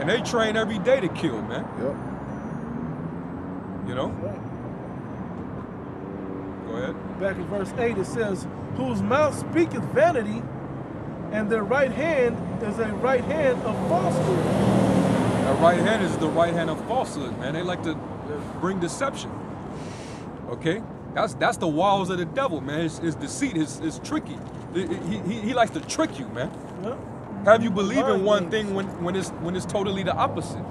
And they train every day to kill, man. Yep. You know? Right. Go ahead. Back in verse 8, it says, Whose mouth speaketh vanity, and their right hand is a right hand of falsehood. That right hand is the right hand of falsehood, man. They like to bring deception. Okay? That's that's the wiles of the devil, man. His, his deceit is is tricky. He, he, he- likes to trick you, man. Yeah. Have you believe in one thing when, when it's when it's totally the opposite?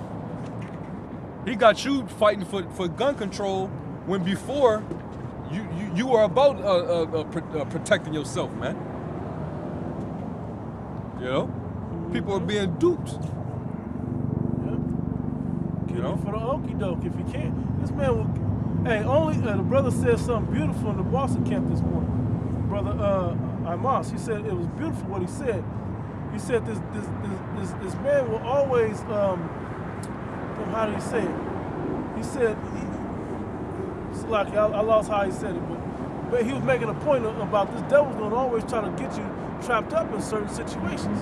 He got you fighting for, for gun control when before you you, you were about uh, uh, uh, pr- uh, protecting yourself, man. You know, people are being duped. Yeah. Get You know? for the okie doke if you can. This man will. Hey, only uh, the brother said something beautiful in the Boston camp this morning. Brother uh, Amos, he said it was beautiful what he said. He said this this this this, this man will always um. How did he say it? He said he, it's like I, I lost how he said it, but but he was making a point about this devil's going to always try to get you trapped up in certain situations.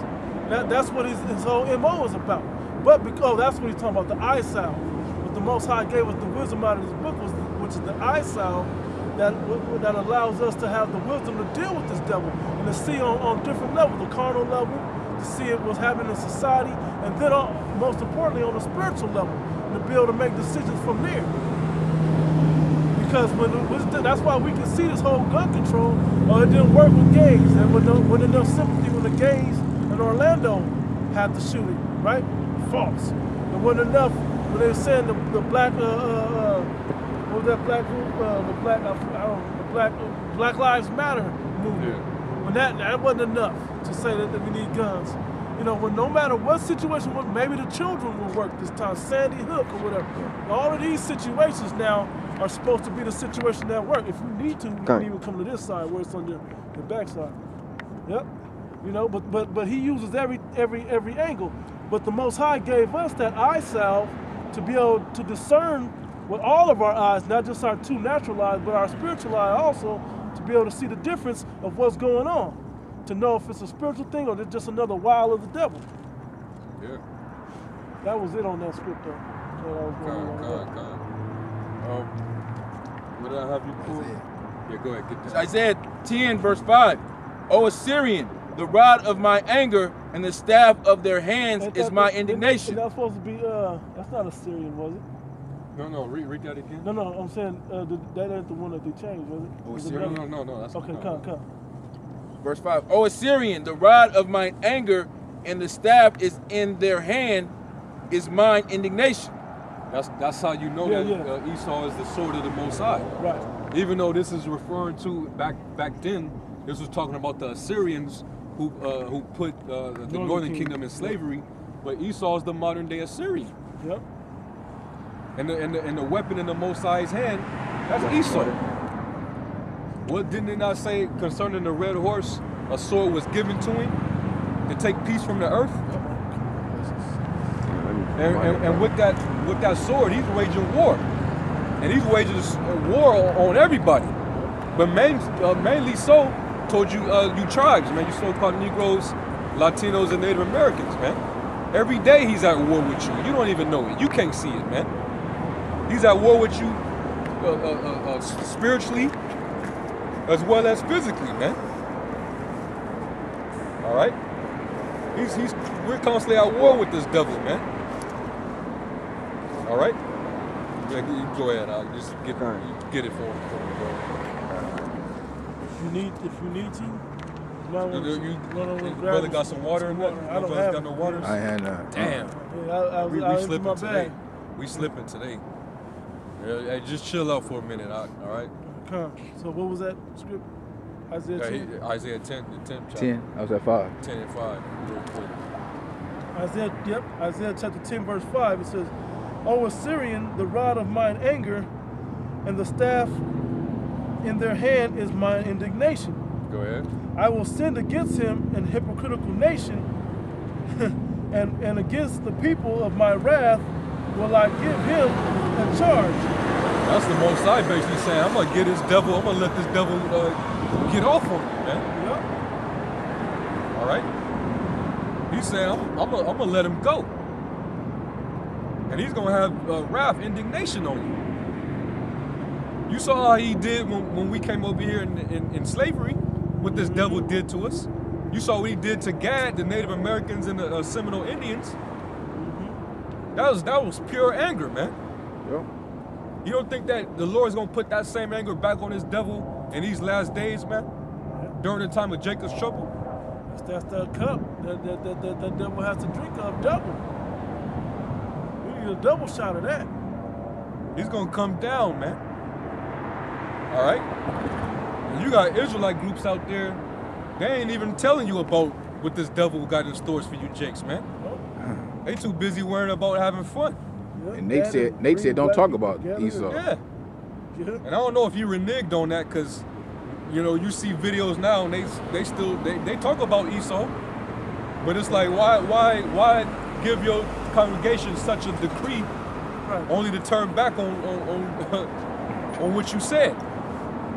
That, that's what his, his whole MO is about. But because oh, that's what he's talking about, the eye salve. What the Most High gave us the wisdom out of this book was, which is the eye salve that that allows us to have the wisdom to deal with this devil and to see on, on different levels, the carnal level, to see it what's happening in society, and then on, most importantly on a spiritual level, to be able to make decisions from there. Because when it that's why we can see this whole gun control. Oh, it didn't work with gays, and with no, with enough sympathy with the gays in Orlando had the shooting, right? False. It wasn't enough when they were saying the, the black, uh, uh, uh, what was that black group? Uh, the black, I don't, the black, Black Lives Matter movement. Yeah. When that that wasn't enough say that, that we need guns. You know, when no matter what situation, what maybe the children will work this time, Sandy Hook or whatever. All of these situations now are supposed to be the situation that work. If you need to, you can even come to this side where it's on your, your backside. Yep. You know, but but but he uses every every every angle. But the Most High gave us that eye salve to be able to discern with all of our eyes, not just our two natural eyes, but our spiritual eye also, to be able to see the difference of what's going on, to know if it's a spiritual thing or it's just another wile of the devil. Yeah. That was it on that script, though. that I was going Con, on con, con. Um, what did I have you pull? Yeah, go ahead. Get this. Isaiah 10, verse 5. O Assyrian, the rod of my anger and the staff of their hands Ain't is my the- indignation. That's supposed to be, uh, that's not Assyrian, was it? No, no. Read, read that again. No, no, I'm saying uh, the, that ain't the one that they changed, was it? Oh, Was it No, no, no, no. That's Okay, no, come, come. Verse 5. O Assyrian, the rod of mine anger and the staff is in their hand is mine indignation. That's that's how you know Yeah, that yeah. Uh, Esau is the sword of the Most High. Right. Even though this is referring to back back then, this was talking about the Assyrians who uh, who put uh, the Northern Northern, Kingdom. Kingdom in slavery, but Esau is the modern day Assyrian, Yep. and the and the, and the weapon in the Most High's hand, that's Esau. What didn't it not say concerning the red horse? A sword was given to him to take peace from the earth. And, and, and with that with that sword, he's waging war, and he's waging war on everybody. But main, uh, mainly so towards you uh, you tribes, man. You so-called Negroes, Latinos, and Native Americans, man. Every day he's at war with you. You don't even know it. You can't see it, man. He's at war with you uh, uh, uh, uh, spiritually as well as physically, man. All right. He's he's we're constantly at war with this devil, man. All right. Yeah, go ahead. I'll just get get it for him. For him bro. If you need, if you need to, you might You, want you, you, run over your and grab brother got some water in there. water. I don't have got no water. I had uh, Damn. Yeah, I, I, We, we I slipping my today. bag. We slipping today. Yeah, hey, just chill out for a minute. All all right. Come. So what was that script? Isaiah Yeah, 10? he, Isaiah 10, the 10th chapter. 10. I was at 5. 10 and 5, real quick. Isaiah, yep, Isaiah chapter 10, verse 5, it says, O Assyrian, the rod of mine anger, and the staff in their hand is my indignation. Go ahead. I will send against him an hypocritical nation, and, and against the people of my wrath will I give him a charge. That's the most I basically saying. I'm gonna get this devil. I'm gonna let this devil uh, get off on me, man. Yep. All right. He's saying I'm, I'm, gonna, I'm gonna let him go. and he's gonna have uh, wrath, indignation on you. You saw how he did when, when we came over here in, in, in slavery, what this devil did to us. You saw what he did to Gad, the Native Americans and the uh, Seminole Indians. That was that was pure anger, man. Yep. You don't think that the Lord's gonna put that same anger back on this devil in these last days, man? During the time of Jacob's trouble? That's, that's that cup that the, that, that that devil has to drink of double. We need a double shot of that. He's gonna come down, man. All right. And you got Israelite groups out there. They ain't even telling you about what this devil got in stores for you, Jakes, man. They too busy worrying about having fun. Yeah, And Nate said- and Nate said don't talk about together. Esau. Yeah. Yeah. And I don't know if you reneged on that because, you know, you see videos now and they they still they, they talk about Esau, but it's like why why why give your congregation such a decree Right. only to turn back on on on, on what you said?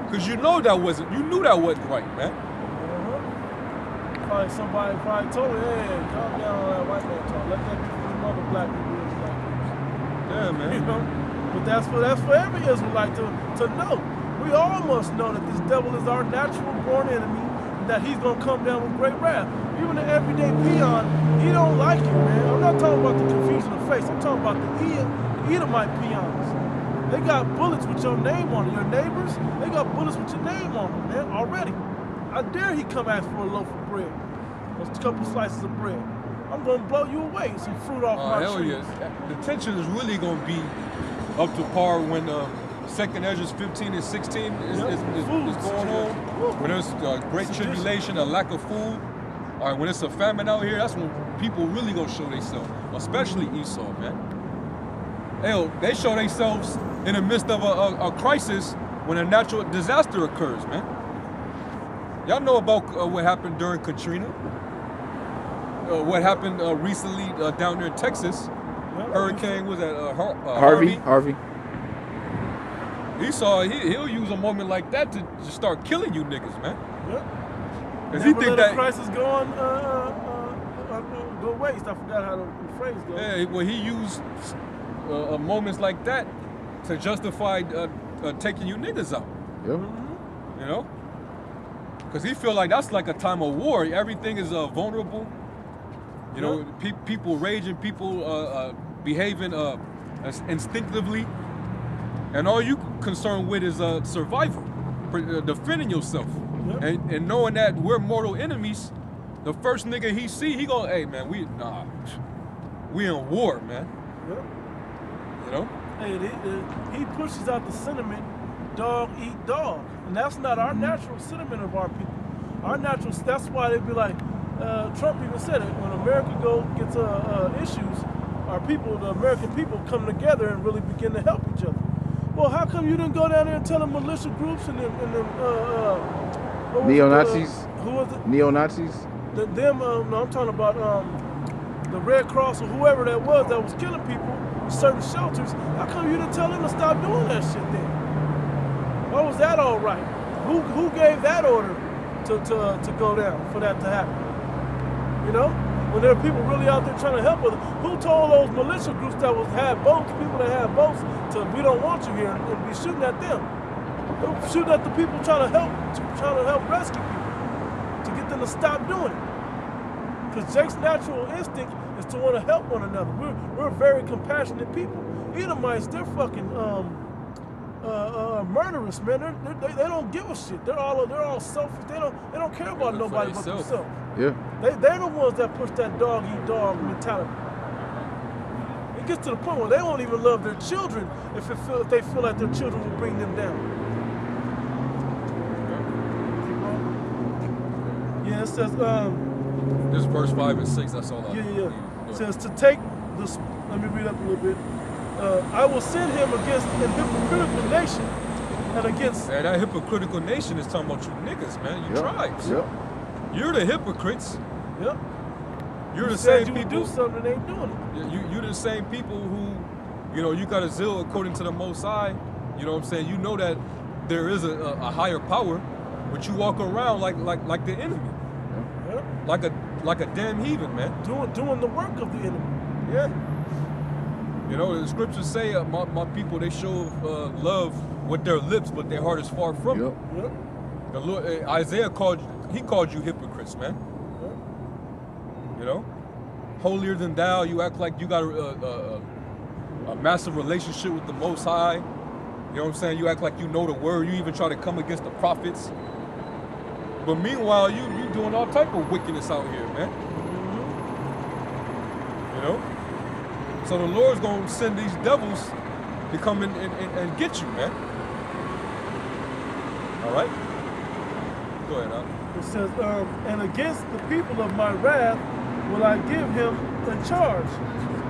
Because you know that wasn't you knew that wasn't right, man. Uh-huh. Probably somebody probably told me, hey, calm down on that white man talk. Let that be for them other black people. Israelites." Yeah, You man. know? But that's for that's for every Israelite to, to know. We all must know that this devil is our natural born enemy, and that he's gonna come down with great wrath. Even the everyday peon, he don't like it, man. I'm not talking about the confusion of face. I'm talking about the Ed- Edomite peons. They got bullets with your name on it. Your neighbors, they got bullets with your name on them, man, already. I dare he come ask for a loaf of bread, a couple slices of bread. I'm gonna blow you away, some fruit off Oh, my hell tree. yes. The tension is really going to be up to par when uh, Second Esdras 15 and 16 is, Yep. is, is, is going on. Woo. When there's uh, great tribulation, a lack of food. All right, when it's a famine out here, that's when people really to show themselves, especially Esau, man. Hell, they show themselves in the midst of a, a, a crisis when a natural disaster occurs, man. Y'all know about uh, what happened during Katrina? Uh, what happened uh, recently uh, down there in Texas? Yeah. Hurricane was that uh, Har- uh, Harvey, Harvey. saw he, he'll use a moment like that to just start killing you niggas, man. Yeah. Cause he Never think let a that, crisis go on, uh, uh, uh, uh, go waste. I forgot how the, the phrase goes. yeah, well, he used moments like that to justify uh, uh, taking you niggas out, Yep. Mhm. you know? Cause he feel like that's like a time of war. Everything is uh, vulnerable. You know, pe- people raging, people uh, uh, behaving uh, as- instinctively, and all you concerned with is uh, survival, uh, defending yourself, Yep. and, and knowing that we're mortal enemies. The first nigga he see, he go, "Hey man, we nah, we in war, man." Yeah. You know? Hey, he pushes out the sentiment, dog eat dog, and that's not our natural sentiment of our people. Our natural. That's why they be like, uh, Trump even said it. When America go gets uh, uh, issues, our people, the American people, come together and really begin to help each other. Well, how come you didn't go down there and tell the militia groups and the, and the uh, uh, it, Neo-Nazis? uh, who was it? Neo Nazis. The, them, um, no, I'm talking about um, the Red Cross or whoever that was that was killing people, in certain shelters. How come you didn't tell them to stop doing that shit then? Why was that all right? Who, who gave that order to, to, to go down for that to happen? You know? When there are people really out there trying to help us. Who told those militia groups that was had boats, people that had boats, to we don't want you here and be shooting at them? They were shooting at the people trying to help, trying to help rescue people to get them to stop doing it. Because Jake's natural instinct is to want to help one another. We're, we're very compassionate people. Edomites, they're fucking um, uh, uh, murderous, man. They're, they're, they, they don't give a shit. They're all they're all selfish. They don't they don't care about live for nobody but themselves. themselves. Yeah. They they're the ones that push that dog eat dog mentality. It gets to the point where they won't even love their children if it feel, if they feel like their children will bring them down. Yeah, it says um, This is verse five and six. That's all. I Yeah, yeah, yeah. It says to take this. Let me read up a little bit. Uh, I will send him against an hypocritical nation and against. Man, that hypocritical nation is talking about you niggas, man. You Yep. tribes. Yep. You're the hypocrites. Yep. You're you the said same you would people. do something, they ain't doing it. Yeah, You you the same people who, you know, you got a zeal according to the Most High. You know what I'm saying? You know that there is a, a, a higher power, but you walk around like like like the enemy, Yep. like a like a damn heathen, man. Doing doing the work of the enemy. Yeah. You know, the scriptures say, uh, my, my people, they show uh, love with their lips, but their heart is far from Yep. it. Yep. The Lord, uh, Isaiah called, he called you hypocrites, man. Yep. You know, holier than thou. You act like you got a, a, a, a massive relationship with the Most High. You know what I'm saying? You act like you know the word. You even try to come against the prophets. But meanwhile, you you doing all type of wickedness out here, man. You know. So the Lord's gonna send these devils to come and, and, and, get you, man. All right. Go ahead, Al. It says, um, and against the people of my wrath will I give him a charge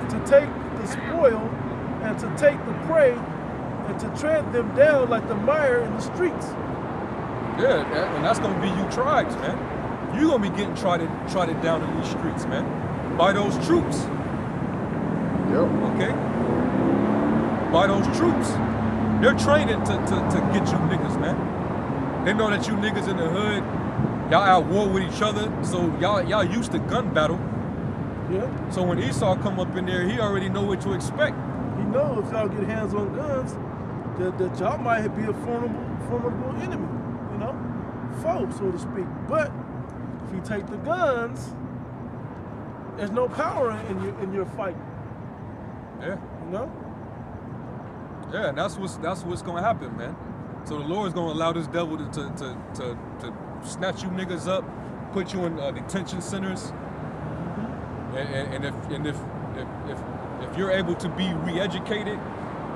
to take the spoil and to take the prey and to tread them down like the mire in the streets. Yeah, that- and that's gonna be you tribes, man. You're gonna be getting trotted trotted down in these streets, man, by those troops. Yep. Okay? By those troops. They're training to, to, to get you niggas, man. They know that you niggas in the hood, y'all at war with each other, so y'all y'all used to gun battle. Yeah. So when Esau come up in there, he already know what to expect. He knows if y'all get hands on guns, that, that y'all might be a formidable, formidable enemy, you know, foe, so to speak. But if you take the guns, there's no power in your in your fight, Yeah. you know. Yeah, and that's what's that's what's gonna happen, man. So the Lord's gonna allow this devil to to, to, to, to snatch you niggas up, put you in uh, detention centers, and, and, and if and if if, if if you're able to be re-educated,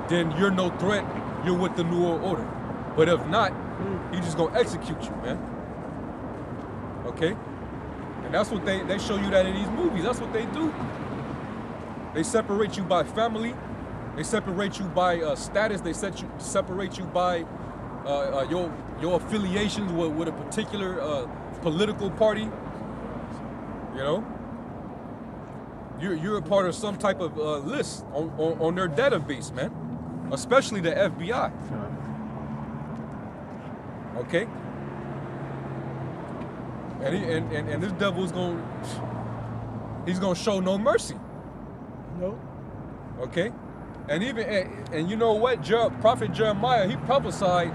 then you're no threat. You're with the New World Order. But if not, he's just gonna execute you, man. Okay? And that's what they they show you that in these movies. That's what they do. They separate you by family. They separate you by uh, status. They set you separate you by uh, uh, your your affiliations with, with a particular uh, political party. You know, you're you're a part of some type of uh, list on, on on their database, man. Especially the FBI. Okay. And, he, and, and and this devil's gonna he's gonna show no mercy. No. Okay? And even and, and you know what? Jer- Prophet Jeremiah, he prophesied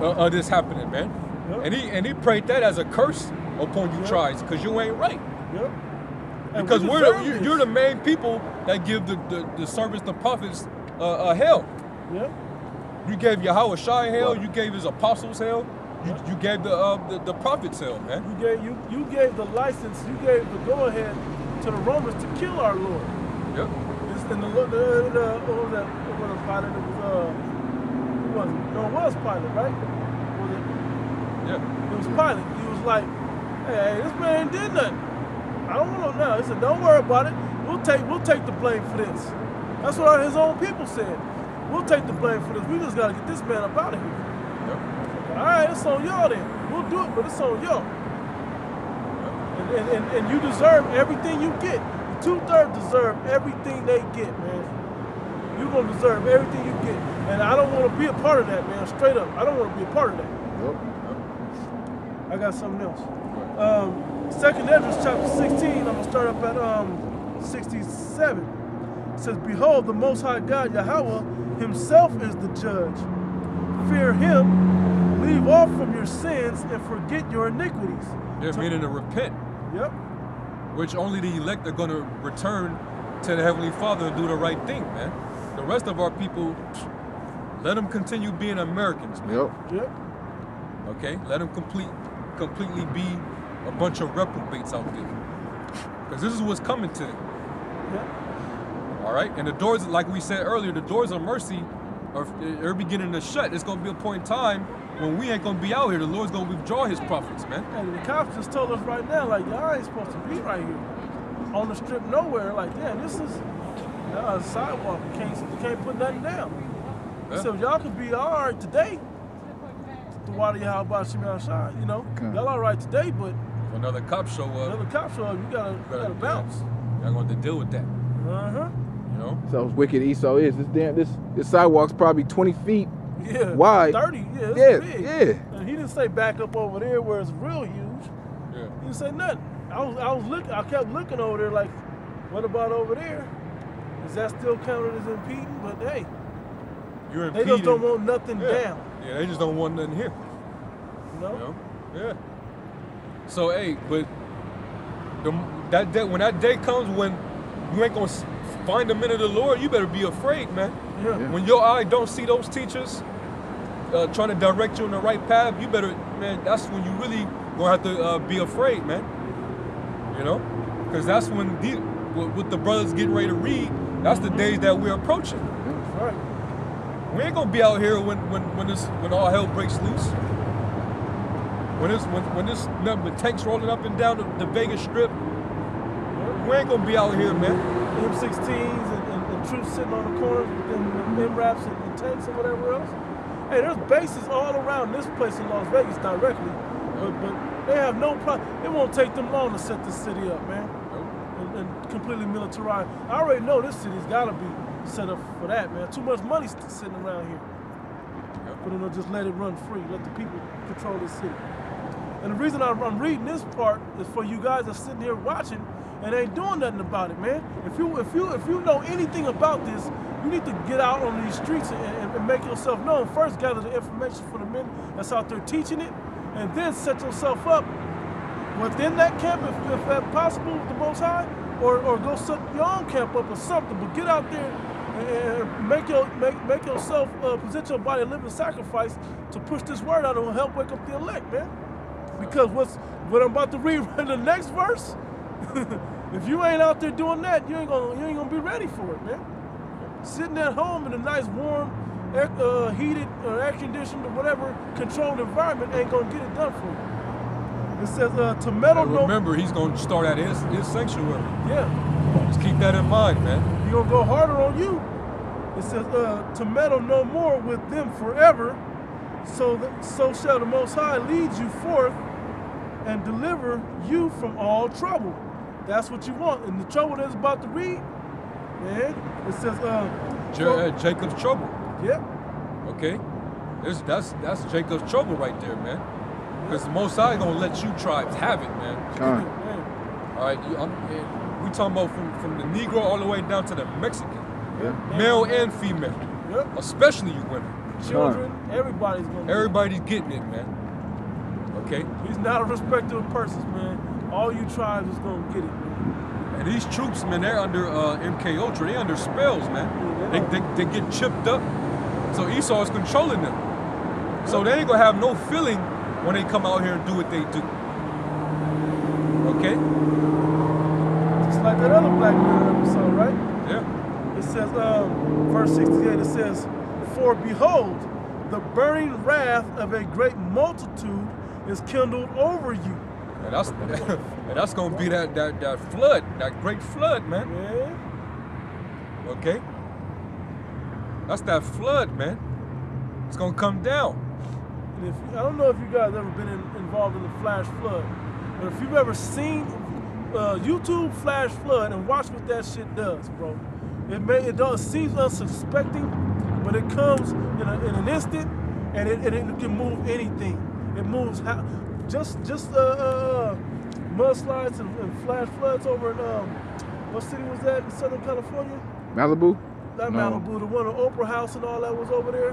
uh, of this happening, man. Yep. And he and he prayed that as a curse upon you Yep. tribes, because you ain't right. Yep. And Because we we're you, you're the main people that give the the, the servants, the prophets, uh, uh, hell. Yep. You gave Yahawashi hell. Right. You gave his apostles hell. You, you gave the, uh, the the prophets hell, man. You gave you you gave the license. You gave the go ahead to the Romans to kill our Lord. Yep. It's in the the, the, the what was that? What was Pilate? It was uh, who was it? No, it was Pilate, right? Was it? Yeah. It was Pilate. He was like, "Hey, this man did nothing. I don't want to know." He said, "Don't worry about it. We'll take we'll take the blame for this." That's what his own people said. We'll take the blame for this. We just gotta get this man up out of here. Yep. All right, it's on y'all then. We'll do it, but it's on y'all. And, and, and, and you deserve everything you get. The two thirds deserve everything they get, man. You're gonna deserve everything you get. And I don't wanna be a part of that, man. Straight up. I don't wanna be a part of that. Yep. I got something else. Um, Second Ezra chapter 16, I'm gonna start up at um 67. It says, Behold, the most high God Yahweh himself is the judge. Fear him, leave off from your sins, and forget your iniquities. They're meaning to repent. Yep. Which only the elect are going to return to the Heavenly Father and do the right thing, man. The rest of our people, let them continue being Americans, man. Yep. Yep. Okay, let them complete, completely be a bunch of reprobates out there, because this is what's coming to them. Yep. All right, and the doors, like we said earlier, the doors of mercy are, are beginning to shut. It's going to be a point in time when we ain't going to be out here. The Lord's going to withdraw His prophets, man. And the cops just told us right now, like, y'all ain't supposed to be right here. On the strip nowhere. Like, damn, this is uh, a sidewalk. You can't, you can't put nothing down. Yeah. So y'all could be all right today. The water y'all about Shimon outside, you know. Okay. Y'all all right today, but If another cop show up, another cop show up, you gotta, you gotta- gotta bounce. y'all going to deal with that. Uh-huh. You know. So as wicked Esau is, this damn this this sidewalk's probably 20 feet. Yeah. Wide. 30, yeah, it's Yeah, big. yeah. And he didn't say back up over there where it's real huge. Yeah. He didn't say nothing. I was I was looking I kept looking over there like, what about over there? Is that still counted as impeding? But hey, You're impeding. they just don't want nothing yeah. down. Yeah, they just don't want nothing here. You know? You know? Yeah. So hey, but the, that day when that day comes when you ain't gonna find the men of the Lord, you better be afraid, man. Yeah. Yeah. When your eye don't see those teachers uh, trying to direct you in the right path, you better, man. That's when you really gonna have to uh, be afraid, man. You know, because that's when the, with, the brothers getting ready to read. That's the days that we're approaching. Right. We ain't gonna be out here when when when this when all hell breaks loose. When this when when this but tanks rolling up and down the, the Vegas Strip. We ain't gonna be out here, man. M16s and, and, and troops sitting on the corners them MRAPs and, and tanks and whatever else. Hey, there's bases all around this place in Las Vegas directly, but, but they have no problem. It won't take them long to set this city up, man, and, and completely militarize. I already know this city's got to be set up for that, man. Too much money sitting around here. But then they'll just let it run free, let the people control this city. And the reason I'm, I'm reading this part is for you guys that's sitting here watching and ain't doing nothing about it, man. If you if you if you know anything about this, you need to get out on these streets and, and, make yourself known. First, gather the information for the men that's out there teaching it, and then set yourself up within that camp, if, if possible, with the Most High, or, or go set your own camp up or something. But get out there and, and make your make make yourself uh, present your body a living sacrifice to push this word out and help wake up the elect, man. Because what's what I'm about to read in the next verse, if you ain't out there doing that, you ain't gonna you ain't gonna be ready for it, man. Sitting at home in a nice warm, air, uh, heated or air conditioned or whatever controlled environment ain't gonna get it done for you. It says uh, to meddle And no. remember, he's gonna start at his his sanctuary. Yeah, Just keep that in mind, man. he gonna go harder on you. It says uh, to meddle no more with them forever, so that so shall the Most High lead you forth and deliver you from all trouble. That's what you want. And the trouble that's about to read, man, it says, uh, Ja- uh, Jacob's trouble. Yep. Okay, This- that's that's Jacob's trouble right there, man. Because the Most High gonna let you tribes have it, man. Con. man, All right, you, I'm, eh, we talking about from, from the Negro all the way down to the Mexican, Yeah. male and female, yep. especially you women. Children, everybody's gonna. get it. Everybody's getting it, man. Okay, He's not a respecter of persons, man. All you tribes is gonna get it. And these troops, man, they're under uh, MK Ultra. They under spells, man. They, they, they get chipped up. So Esau is controlling them. So they ain't gonna have no feeling when they come out here and do what they do. Okay? Just like that other Black Mirror episode, right? Yeah. It says, um, verse 68, it says, For behold, the burning wrath of a great multitude is kindled over you. And that's and that's gonna be that that that flood, that great flood, man. Yeah. Okay? That's that flood, man. It's gonna come down. And if I don't know if you guys ever been in, involved in the flash flood, but if you've ever seen uh, YouTube flash flood and watch what that shit does, bro, it may it does seems unsuspecting, but it comes in, a, in an instant, and it, and it can move anything. It moves how, just just uh, uh, mudslides and, and flash floods over in um, what city was that in Southern California? Malibu? Not No. Malibu, the one on Oprah House and all that was over there.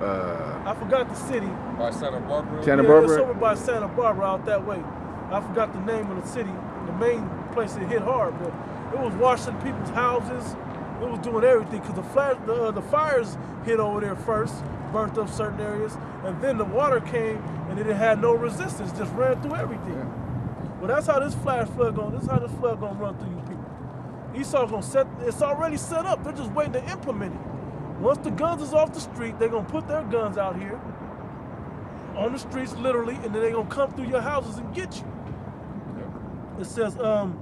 Uh, I forgot the city. By Santa Barbara. Santa yeah, Barbara? It's over by Santa Barbara out that way. I forgot the name of the city, the main place it hit hard, but it was washing people's houses. It was doing everything because the flash, the, uh, the fires hit over there first, burnt up certain areas, and then the water came and it had no resistance, just ran through everything. Well, that's how this flash flood going. This is how this flood gonna run through you people. Esau gonna set. It's already set up. They're just waiting to implement it. Once the guns is off the street, they're gonna put their guns out here on the streets, literally, and then they're gonna come through your houses and get you. It says, um,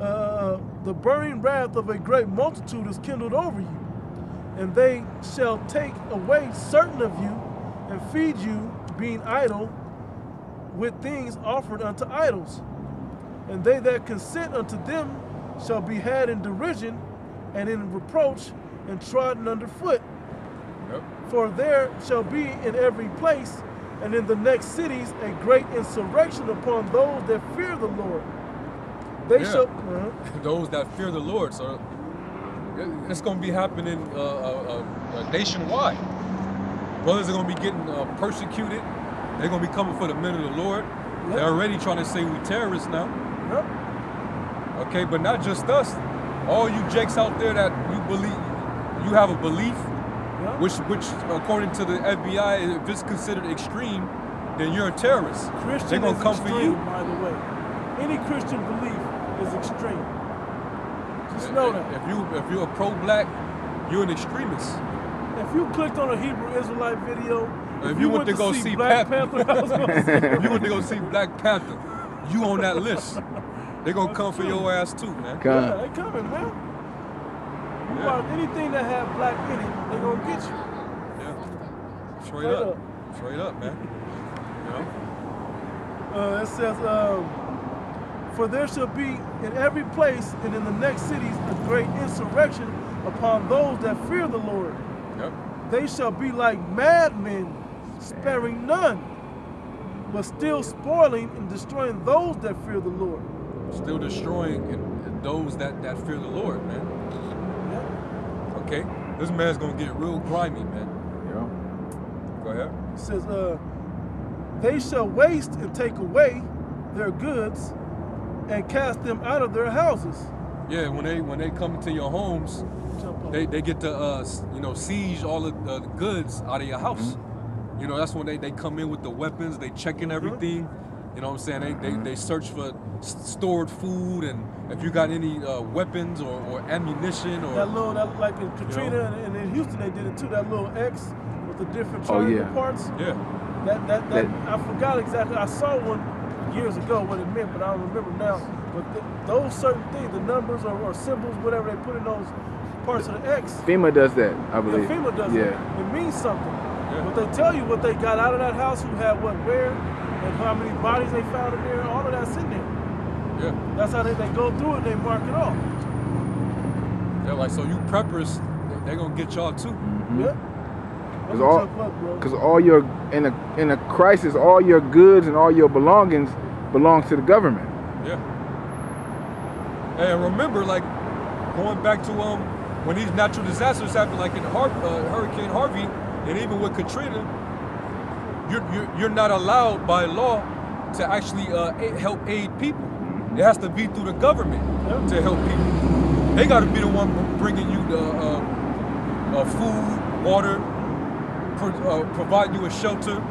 uh, the burning wrath of a great multitude is kindled over you, and they shall take away certain of you and feed you, being idle, with things offered unto idols. And they that consent unto them shall be had in derision and in reproach and trodden under foot. Yep. For there shall be in every place and in the next cities a great insurrection upon those that fear the Lord. They Yeah. shall. uh Those that fear the Lord. So It's going to be happening uh, uh, uh, nationwide. Brothers are going to be getting uh, persecuted. They're going to be coming for the men of the Lord. Yep. They're already trying to say we terrorists now. Yep. Okay, but not just us. All you jakes out there that you believe, you have a belief, Yep. which, which according to the FBI, if it's considered extreme, then you're a terrorist. Christian They're gonna is come for you. by the way. Any Christian belief is extreme. Just know that. If you if you're a pro-black, you're an extremist. If you clicked on a Hebrew Israelite video, If you went to go see Black Pep- Panther, I was gonna If you went to go see Black Panther, you on that list. They're gonna come for your ass too, man. yeah, Con. they coming, man. You Yeah. watch anything that have black in it, they gonna get you. Yeah. Straight Straight up. up. Straight up, man. You know? Uh, it says, um, For there shall be in every place and in the next cities a great insurrection upon those that fear the Lord. Yep. They shall be like madmen, sparing none, but still spoiling and destroying those that fear the Lord. Still destroying and- and those that, that fear the Lord, man. Yeah. Okay? This man's gonna get real grimy, man. Yeah. Go ahead. It says, uh, They shall waste and take away their goods and cast them out of their houses. Yeah, when they when they come into your homes, they, they get to uh you know siege all of the goods out of your house. You know that's when they, they come in with the weapons, they checking everything. You know what I'm saying? They they, they search for stored food and if you got any uh, weapons or, or ammunition or That little, that, like in Katrina and, and in Houston, they did it too. That little X with the different Oh, yeah. parts. yeah That, that, that, That- I forgot exactly. I saw one years ago what it meant, but I don't remember now. But th- those certain things, the numbers or, or symbols, whatever they put in those parts of the X, FEMA does that, I yeah, believe. FEMA does yeah. it. It means something. Yeah. But they tell you what they got out of that house, who had what where, and how many bodies they found in there. All of that's in there. yeah That's how they, they go through it and they mark it off. They're like so you preppers they, they gonna get y'all too. Mm-hmm. Yeah. Cause Let's all, jump up, bro. cause all your in a in a crisis, all your goods and all your belongings belongs to the government. Yeah. And remember, like going back to um when these natural disasters happen, like in Har- uh, Hurricane Harvey, and even with Katrina, you're, you're you're not allowed by law to actually uh, help aid people. It has to be through the government to help people. They got to be the one bringing you the uh, uh, food, water, pro- uh, provide you a shelter,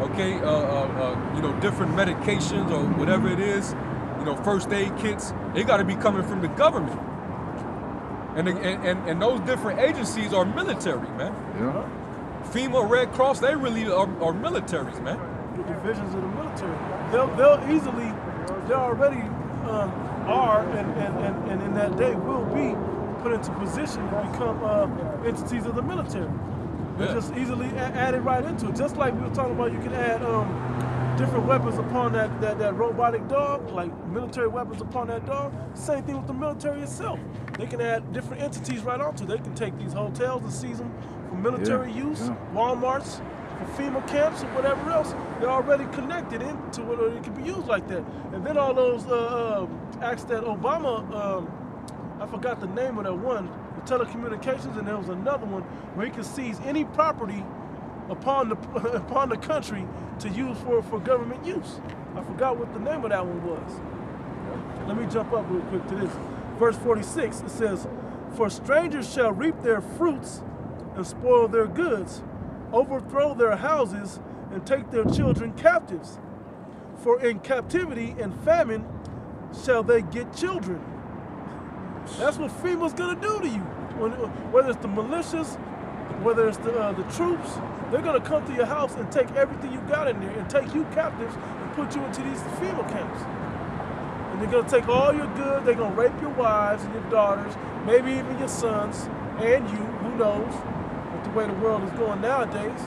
okay, uh, you know, different medications or whatever it is, you know, first aid kits. They got to be coming from the government. And, the, and, and, and those different agencies are military, man. Yeah. FEMA, Red Cross, they really are, are militaries, man. the divisions of the military. They'll, they'll easily, they already um, are, and, and, and, and in that day will be put into position to become uh, entities of the military. They're Yeah. just easily a- added right into it. Just like we were talking about, you can add um, different weapons upon that, that, that robotic dog, like military weapons upon that dog. Same thing with the military itself. They can add different entities right onto. They can take these hotels and seize them for military Yeah, use, yeah. Walmarts, for FEMA camps or whatever else, they're already connected into it, or it can be used like that. And then all those uh, uh, acts that Obama, um, I forgot the name of that one, the telecommunications, and there was another one where he can seize any property upon the upon the country to use for for government use. I forgot what the name of that one was. Let me jump up real quick to this. Verse 46, it says, For strangers shall reap their fruits and spoil their goods, overthrow their houses, and take their children captives. For in captivity and famine shall they get children. That's what FEMA's gonna do to you. Whether it's the militias, whether it's the, uh, the troops, they're gonna come to your house and take everything you got in there and take you captives and put you into these FEMA camps. And they're gonna take all your goods, they're gonna rape your wives and your daughters, maybe even your sons, and you, who knows, with the way the world is going nowadays.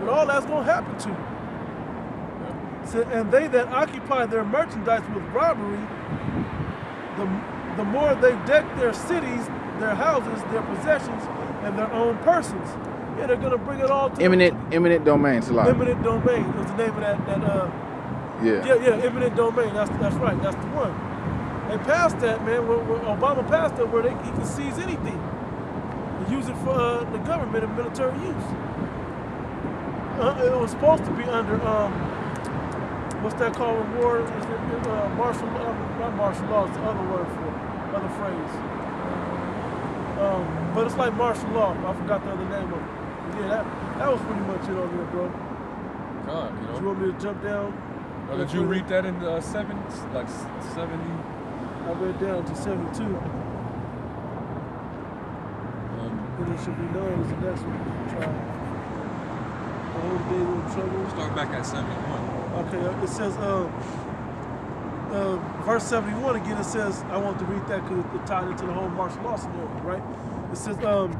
But all that's gonna happen to you. So, and they that occupy their merchandise with robbery, the, the more they deck their cities, their houses, their possessions, and their own persons. Yeah, they're gonna bring it all to Eminent eminent domain, Salah. eminent domain. Is the name of that that uh Yeah. yeah, yeah, eminent domain. That's that's right. That's the one. They passed that, man. Where, where Obama passed that, where they, he can seize anything and use it for uh, the government and military use. Uh, it was supposed to be under um, what's that called war? Is it uh, martial? Uh, not martial law. It's the other word for it, other phrase. Um, but it's like martial law. I forgot the other name of it. Yeah, that that was pretty much it on there, bro. God, you Do you want me to jump down? Now, did you read that in the uh, seven, like seventy? I read down to 72. Um, And it should be known as the next one. Try. The whole day in trouble. start back at seventy-one. Okay, uh, it says, uh, uh, verse 71 again, it says, I want to read that because it tied into the whole martial law scenario, right? It says, um,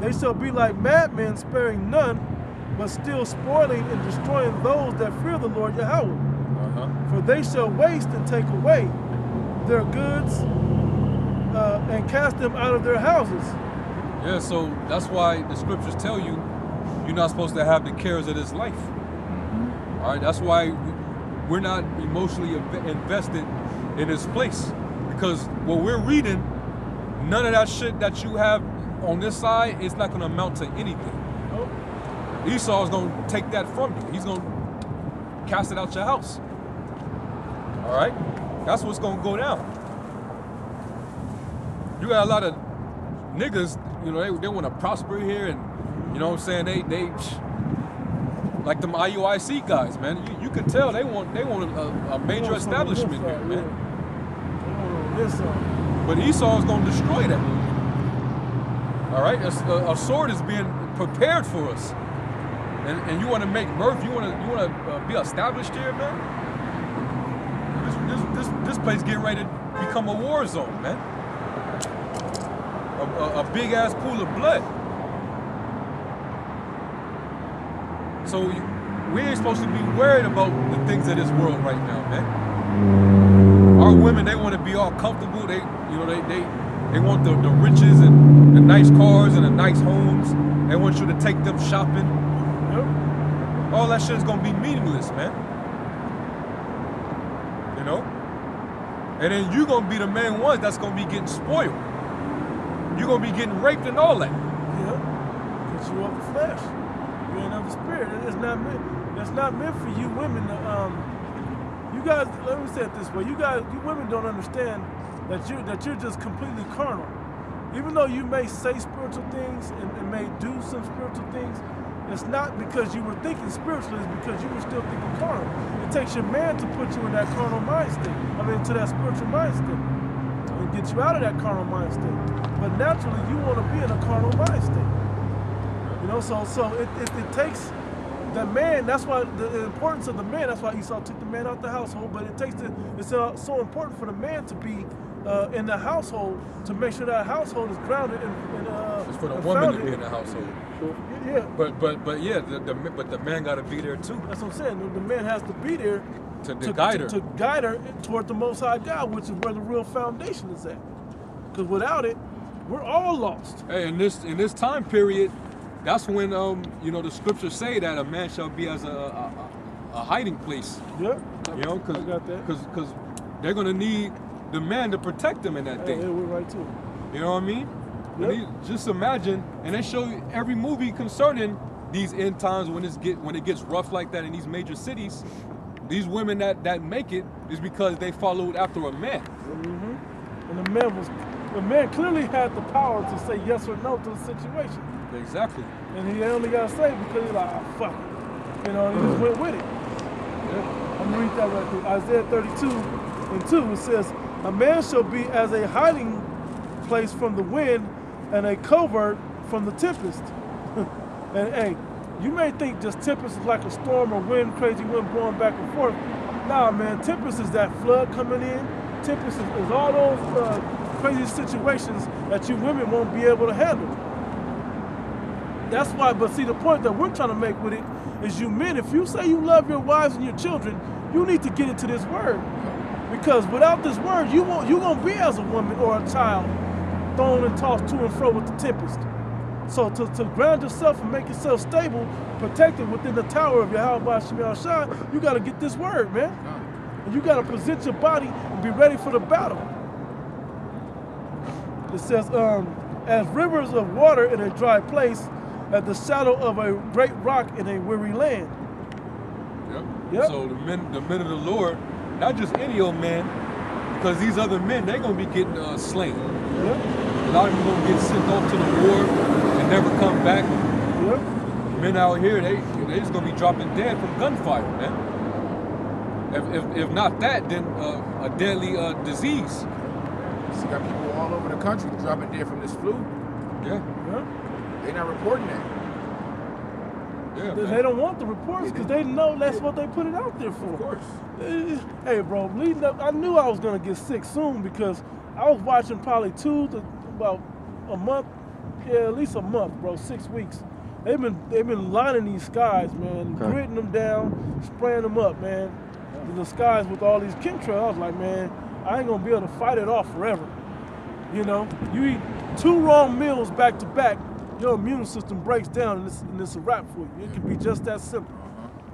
they shall be like madmen, sparing none, but still spoiling and destroying those that fear the Lord Yahweh. Uh huh. For they shall waste and take away their goods uh, and cast them out of their houses. Yeah, so that's why the scriptures tell you you're not supposed to have the cares of this life. All right, that's why we're not emotionally inv- invested in this place because what we're reading, none of that shit that you have on this side is not going to amount to anything. Oh, Esau is going to take that from you. He's going to cast it out your house. All right, that's what's going to go down. You got a lot of niggas, you know, they, they want to prosper here, and you know what I'm saying? They they like them IUIC guys, man. You, you can tell they want they want a, a major want some on this establishment here, man. yeah. They want this. But Esau is going to destroy that. All right, a, a- a sword is being prepared for us, and, and you want to make birth. You want to you want to uh, be established here, man. This, this this this place getting ready to become a war zone, man. A, a, a big ass pool of blood. So we ain't supposed to be worried about the things of this world right now, man. Our women they want to be all comfortable. They you know they they they want the, the riches and the nice cars and the nice homes. They want you to take them shopping. Yep. all that shit is gonna be meaningless man. You know? And then you're gonna be the main ones that's gonna be getting spoiled. You're gonna be getting raped and all that. Yeah. Because you of the flesh. The spirit. It- It's not meant. It's not meant for you women to. Um, you guys. Let me say it this way. You guys. You women don't understand that you that you're just completely carnal. Even though you may say spiritual things and, and may do some spiritual things, it's not because you were thinking spiritually. It's because you were still thinking carnal. It takes your man to put you in that carnal mind state. I mean, to that spiritual mind state and get you out of that carnal mind state. But naturally, you want to be in a carnal mind state. Know, so so it, it, it takes the man. That's why the, the importance of the man. That's why Esau took the man out the household. But it takes the. It's uh, so important for the man to be uh, in the household to make sure that household is grounded and. and uh, it's for the woman to be in the household Yeah, but but but yeah the, the but the man got to be there too that's what I'm saying. The, man has to be there to, to guide her to, guide her toward the Most High God, which is where the real foundation is at. Because without it, we're all lost. Hey, in this in this time period, that's when um you know the scriptures say that a man shall be as a a, a hiding place. Yeah. You know, because that. because they're gonna need the man to protect them in that Hey, day. hey, we're right too. You know what I mean? Yep. he- just imagine, and they show you every movie concerning these end times when it's get when it gets rough like that in these major cities. These women that that make it is because they followed after a man. Mm -hmm. And the man was, the man clearly had the power to say yes or no to the situation. Exactly. And he only got saved because he's like, oh, fuck it. You know, he just went with it. I'm gonna read that right quick. Isaiah 32 and 2, it says, A man shall be as a hiding place from the wind and a covert from the tempest. and hey, you may think just tempest is like a storm or wind, crazy wind blowing back and forth. Nah, man, tempest is that flood coming in. Tempest is, is all those uh, crazy situations that you women won't be able to handle. That's why, but see, the point that we're trying to make with it is you men, if you say you love your wives and your children, you need to get into this word. Because without this word, you won't you're gonna be as a woman or a child thrown and tossed to and fro with the tempest. So to, to ground yourself and make yourself stable, protected within the tower of Yahweh Shemel Shah, you gotta get this word, man. And you gotta present your body and be ready for the battle. It says, um, as rivers of water in a dry place, at the shadow of a great rock in a weary land. Yep. Yep. So the men, the men of the Lord, not just any old man, because these other men, they're gonna be getting uh, slain. Yep. A lot of them gonna get sent off to the war and never come back. Yep. Men out here, they they just gonna be dropping dead from gunfire, man. If, if, if not that, then uh, a deadly uh, disease. You got people all over the country dropping dead from this flu. Yeah, Yep. They're not reporting that. yeah. They- don't want the reports because they know that's what they put it out there for. Of course. Hey, bro, leading up, I knew I was gonna get sick soon because I was watching probably two to about a month, yeah, at least a month, bro, six weeks. They've been they've been lining these skies, man, Okay. gritting them down, spraying them up, man. The skies with all these chemtrails. I was like, man, I ain't gonna be able to fight it off forever. You know, you eat two wrong meals back to back, your immune system breaks down, and it's, and it's a wrap for you. It can be just that simple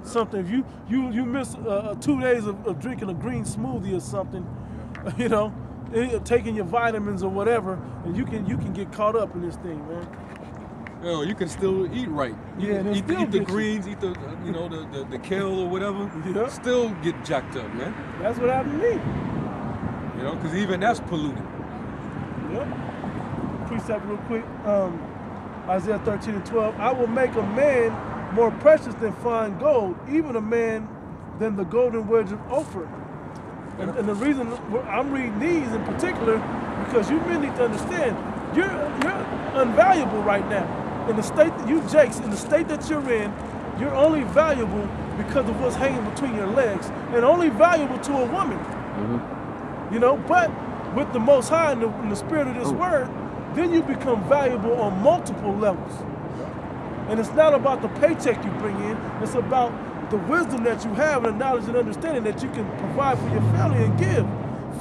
something. If you you you miss uh, uh, two days of, of drinking a green smoothie or something, you know, eh, taking your vitamins or whatever, and you can you can get caught up in this thing, man. Yo, you can still eat right. You Yeah, eat, eat the get you. greens, eat the uh, you know the, the, the kale or whatever. Yeah. Still get jacked up, man. That's what happened to me. You know, because even that's polluted. Yep. Precept real quick. Um, Isaiah 13 and 12. I will make a man more precious than fine gold, even a man than the golden wedge of Ophir. And, and the reason I'm reading these in particular because you really need to understand you're you're unvaluable right now in the state that you Jakes in the state that you're in. You're only valuable because of what's hanging between your legs, and only valuable to a woman. Mm-hmm. You know, but with the Most High and the, and the spirit of this oh. word, then you become valuable on multiple levels. And it's not about the paycheck you bring in, it's about the wisdom that you have and the knowledge and understanding that you can provide for your family and give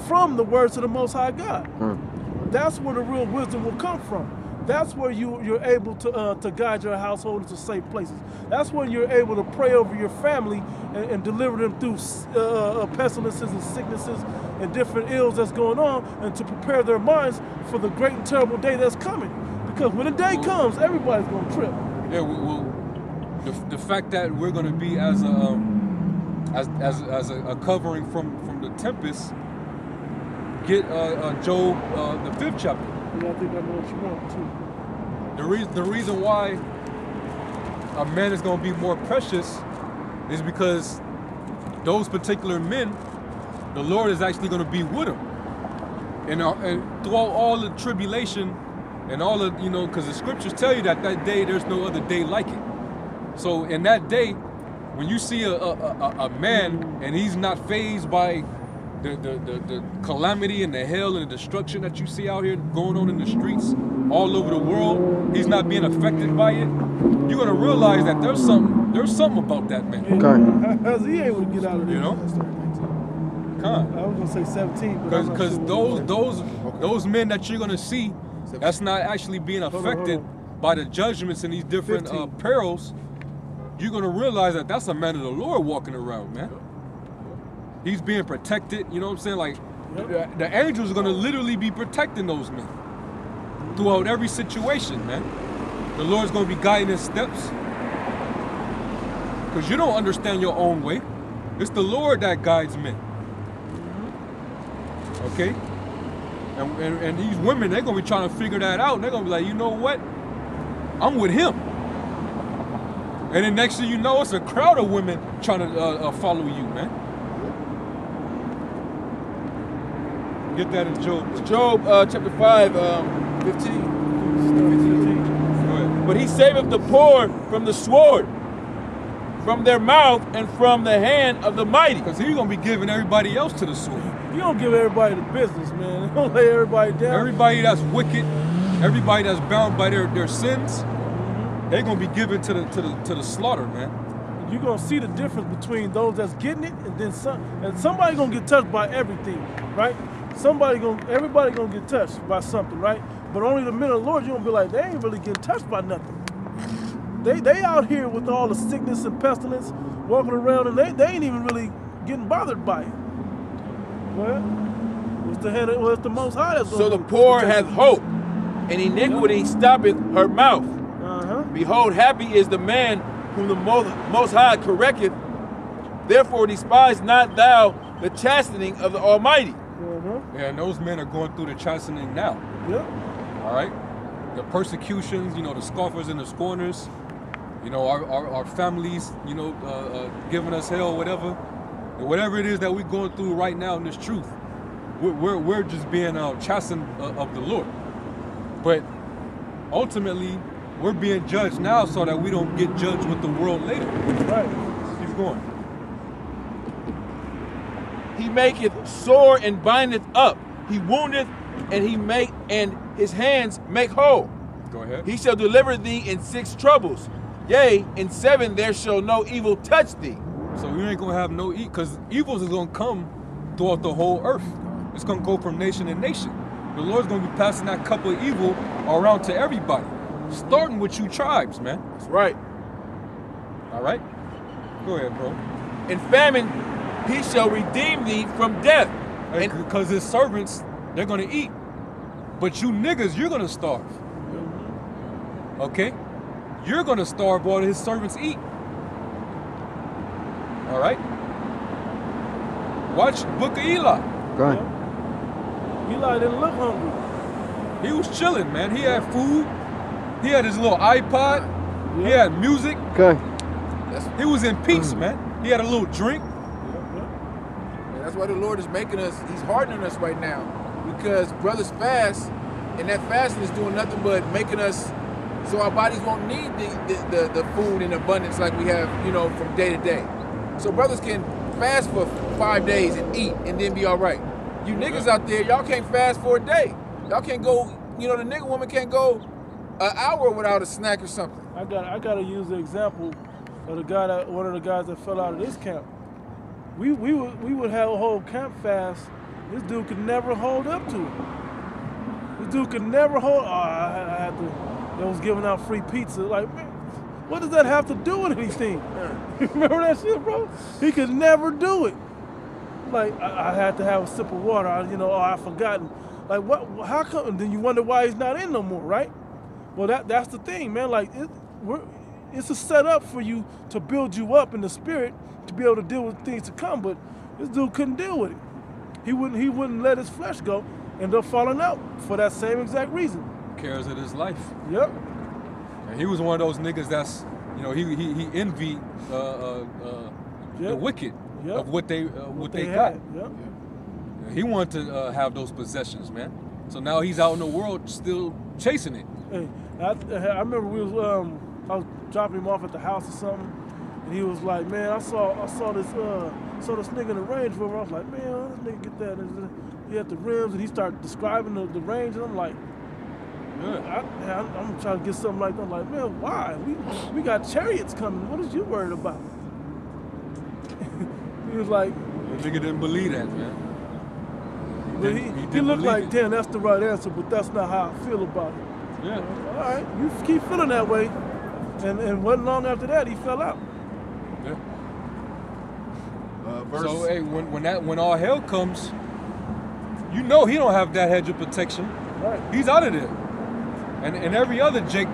from the words of the Most High God. Hmm. That's where the real wisdom will come from. That's where you, you're able to, uh, to guide your household into safe places. That's when you're able to pray over your family and, and deliver them through uh, uh, pestilences and sicknesses and different ills that's going on and to prepare their minds for the great and terrible day that's coming. Because when the day comes, everybody's going to trip. Yeah, we, well, the, the fact that we're going to be as a um, as as, as a, a covering from from the tempest, get uh, uh, Job uh, the fifth chapter. Yeah, I think I know what you want too. The reason the reason why a man is going to be more precious is because those particular men, the Lord is actually going to be with them, and uh, and throughout all the tribulation and all of you know, because the scriptures tell you that that day there's no other day like it. So in that day, when you see a a, a, a man and he's not phased by the, the, the, the calamity and the hell and the destruction that you see out here going on in the streets all over the world, he's not being affected by it. You're gonna realize that there's something there's something about that man. Okay. How's he able to get out of there? You know? Come I was gonna say 17, Because because sure what those it those those men that you're gonna see, that's not actually being on, hold affected on. by the judgments and these different uh, perils. You're gonna realize that that's a man of the Lord walking around, man. He's being protected. You know what I'm saying? Like the, the angels are gonna literally be protecting those men throughout every situation, man. The Lord's gonna be guiding his steps. Because you don't understand your own way. It's the Lord that guides men. Okay? And, and, and these women, they're gonna be trying to figure that out. They're gonna be like, you know what? I'm with him. And then next thing you know, it's a crowd of women trying to uh, uh, follow you, man. Get that in Job. Job uh, chapter 5, um, 15. Go ahead. But he saveth the poor from the sword, from their mouth, and from the hand of the mighty. Because he's gonna be giving everybody else to the sword. You don't give everybody the business, man. You don't lay everybody down. Everybody that's wicked, everybody that's bound by their, their sins, they're gonna be given to the to the to the slaughter, man. You're gonna see the difference between those that's getting it and then some. And somebody gonna get touched by everything, right? Somebody gonna, everybody gonna get touched by something, right? But only the men of the Lord, you're gonna be like, they ain't really getting touched by nothing. They they out here with all the sickness and pestilence, walking around, and they, they ain't even really getting bothered by it. Well, It's the hand. Of, well, it's the Most High. So the poor hath hope, and iniquity stoppeth her mouth. Uh huh. Behold, happy is the man whom the Most, most High correcteth. Therefore, despise not thou the chastening of the Almighty. Yeah, and those men are going through the chastening now. Yep. All right, the persecutions, you know, the scoffers and the scorners, you know, our, our, our families, you know, uh, uh, giving us hell, whatever, And whatever it is that we're going through right now in this truth, we're, we're, we're just being uh, chastened uh, of the Lord. But ultimately, we're being judged now so that we don't get judged with the world later. Right. Keep going. He maketh sore and bindeth up. He woundeth and he make and his hands make whole. Go ahead. He shall deliver thee in six troubles. Yea, in seven there shall no evil touch thee. So we ain't gonna have no eat because evils is gonna come throughout the whole earth. It's gonna go from nation to nation. The Lord's gonna be passing that cup of evil around to everybody, starting with you tribes, man. That's right. All right. Go ahead, bro. In famine he shall redeem thee from death. Because his servants, they're gonna eat, but you niggas, you're gonna starve. Okay? You're gonna starve while his servants eat. All right. Watch Book of Eli. Go ahead. Eli didn't look hungry. He was chilling, man. He had food. He had his little iPod. He had music. Okay. He was in peace, mm. man. He had a little drink. Why the Lord is making us, He's hardening us right now. Because brothers fast, and that fasting is doing nothing but making us so our bodies won't need the, the, the, the food in abundance like we have, you know, from day to day. So brothers can fast for five days and eat and then be all right. You niggas out there, y'all can't fast for a day. Y'all can't go, you know, the nigga woman can't go an hour without a snack or something. I got I got to use the example of the guy that one of the guys that fell out of this camp. We we would we would have a whole camp fast. This dude could never hold up to it. This dude could never hold. Oh, I, I had to. They was giving out free pizza. Like, man, what does that have to do with anything? Remember that shit, bro? He could never do it. Like, I, I had to have a sip of water. I, you know, oh, I forgotten. Like, what? How come? And then you wonder why he's not in no more, right? Well, that that's the thing, man. Like, it, we're, it's a setup for you to build you up in the spirit to be able to deal with things to come. But this dude couldn't deal with it. He wouldn't. He wouldn't let his flesh go. End up falling out for that same exact reason. Cares of his life. Yep. And he was one of those niggas that's, you know, he he, he envied uh, uh, uh, Yep. the wicked Yep. of what they uh, what, they, got. had. Yep. He wanted to uh, have those possessions, man. So now he's out in the world still chasing it. Hey, I, I remember we was um, I was dropping him off at the house or something, and he was like, "Man, I saw I saw this uh, saw this nigga in the Range Rover." I was like, "Man, this nigga get that?" And he had the rims, and he started describing the, the range, and I'm like, Yeah. I, I, I'm trying to get something like that. I'm like, man, why? We we got chariots coming. What is you worried about? he was like, The nigga didn't believe that, man. but he, didn't- he, looked like, it. damn, that's the right answer, but that's not how I feel about it. Yeah. All right, you keep feeling that way. And and wasn't long after that, he fell out. Yeah. Uh, verse, So hey, when when that when all hell comes, you know he don't have that hedge of protection. Right. He's out of there. And and every other Jake